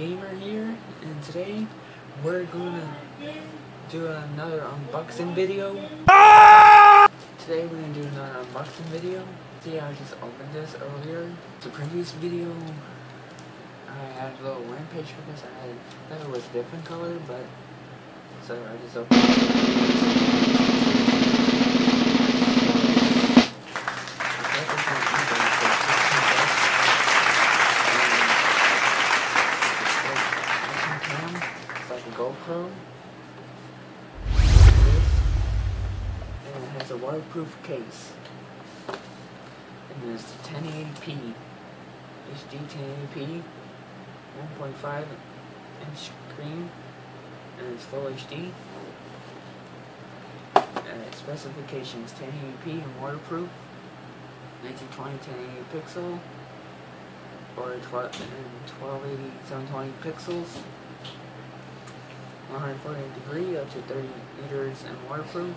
Gamer here, and today we're gonna do another unboxing video. Today we're gonna do another unboxing video. See, I just opened this earlier. The previous video, I had a little rampage because I had, thought it was different color, but so I just opened It's GoPro. And it has a waterproof case. And it's 1080p. HD 1080p. 1.5 inch screen. And it's full HD. And uh, its specifications 1080p and waterproof. 1920 1080 pixel. Or 12, and 1280 720 pixels. 140 degree up to 30 meters and waterproof.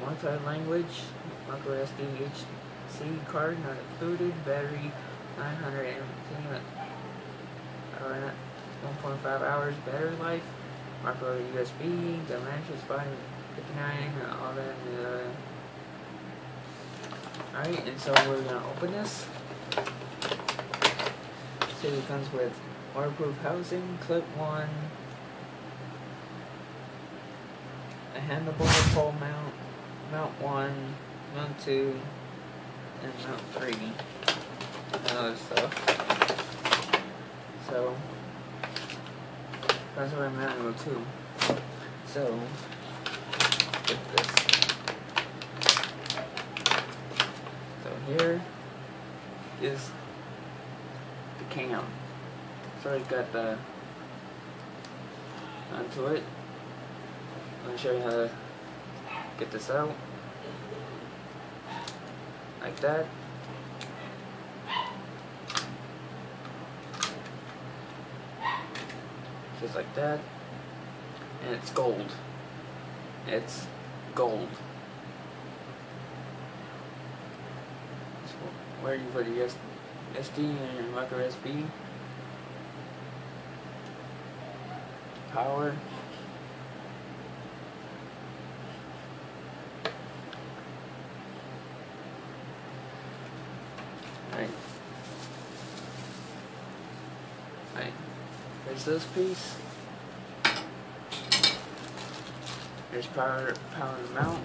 Multi-language, micro SD HC card not included, battery 900 mAh, or 1.5 hours battery life, micro USB, is 559, all that. Uh, Alright, and so we're gonna open this. So it comes with waterproof housing, clip one, a handlebar pole mount, mount one, mount two, and mount three, and other stuff. So, that's what I'm manual too. So, get this. So here is the cam. So I got the onto it. I'm gonna show you how to get this out. Like that. Just like that. And it's gold. It's gold. So where you put your SD and your micro USB. Power. Right. Right. There's this piece. There's power power to mount.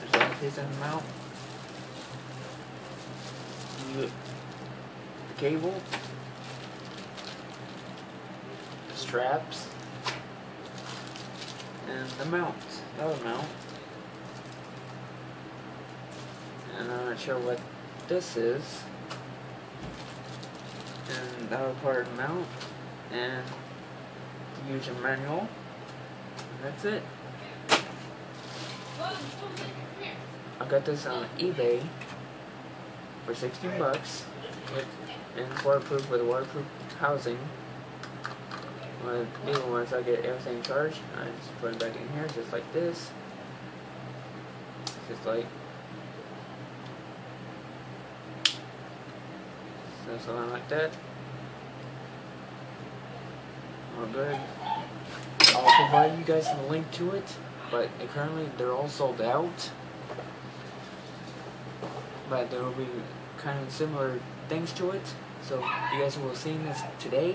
There's that piece in the mount. The cable. The straps. And the mount. The other mount. and I'm not sure what this is. And that was part mount, and the user manual. And that's it. I got this on eBay for 16 bucks, with, and waterproof with waterproof housing. Even once I get everything charged, I just put it back in here, just like this. Just like So something like that. All good. I'll provide you guys a link to it, but currently they're all sold out. But there will be kind of similar things to it. So you guys will see this today.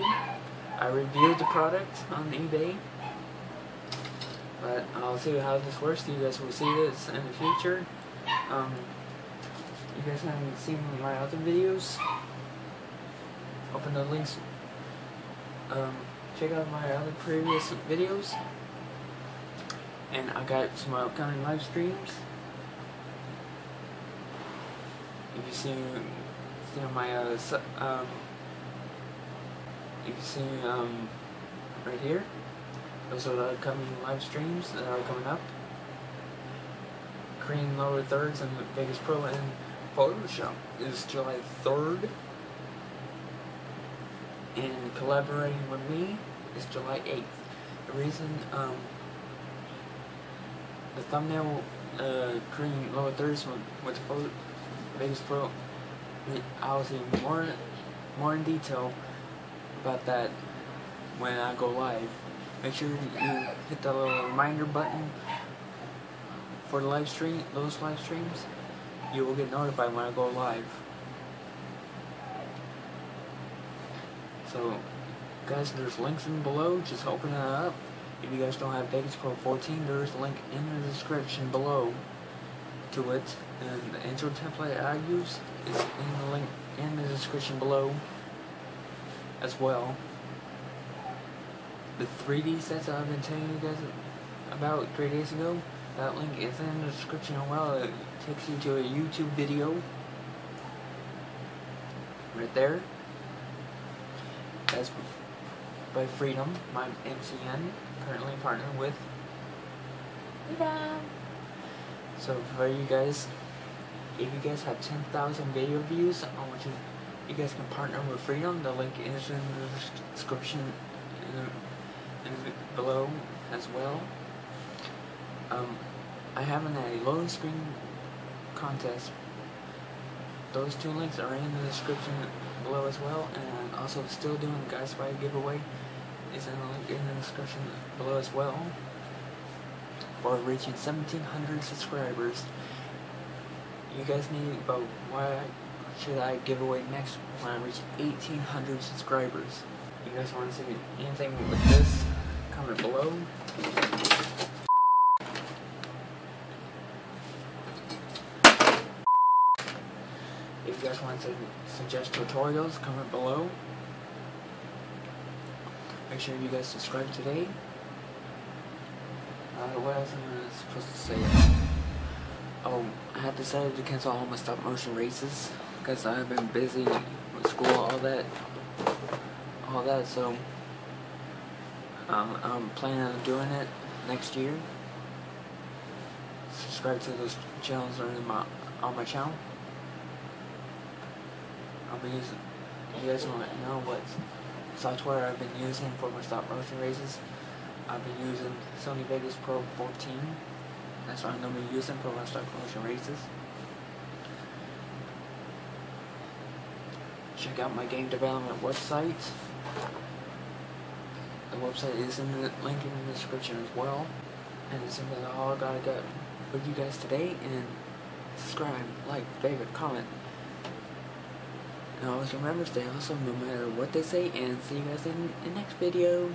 I reviewed the product on eBay. But I'll see how this works. You guys will see this in the future. Um, you guys haven't seen my other videos open the links. Um, check out my other previous videos. And I got some upcoming live streams. If you see, see my, uh, um, you can see, um, right here. Those are the upcoming live streams that are coming up. Cream Lower Thirds and Vegas Pro and Photoshop is July 3rd and collaborating with me is July 8th. The reason, um, the thumbnail, uh, creating lower thirds with, with Vegas Pro I'll see more, more in detail about that when I go live. Make sure you hit the little reminder button for the live stream, those live streams. You will get notified when I go live. So, guys, there's links in below. Just open it up. If you guys don't have Vegas Pro 14, there's a link in the description below to it. And the intro template I use is in the link in the description below as well. The 3D sets I've been telling you guys about three days ago, that link is in the description as well. It takes you to a YouTube video right there. That's by Freedom, my MCN, currently partnered with. So for you guys, if you guys have 10,000 video views, I want you, you guys can partner with Freedom. The link is in the description in, in below as well. Um, I have an, a loading screen contest. Those two links are in the description below as well, and I'm also still doing Guys Spy giveaway. Is in the link in the description below as well. For reaching 1,700 subscribers, you guys need about why should I give away next when I reach 1,800 subscribers. You guys want to see anything with this? Comment below. If you guys want to suggest tutorials, comment below. Make sure you guys subscribe today. Uh, what else am I supposed to say? Oh, I have decided to cancel all my stop motion races because I've been busy with school, all that, all that. So um, I'm planning on doing it next year. Subscribe to those channels on my on my channel. I'll be using. You guys want to know what software I've been using for my stop motion races? I've been using Sony Vegas Pro 14. That's what I'm going to be using for my stop motion races. Check out my game development website. The website is in the link in the description as well. And it's all I gotta get with you guys today. And subscribe, like, favorite, comment. And always remember, stay awesome no matter what they say. And see you guys in the next video.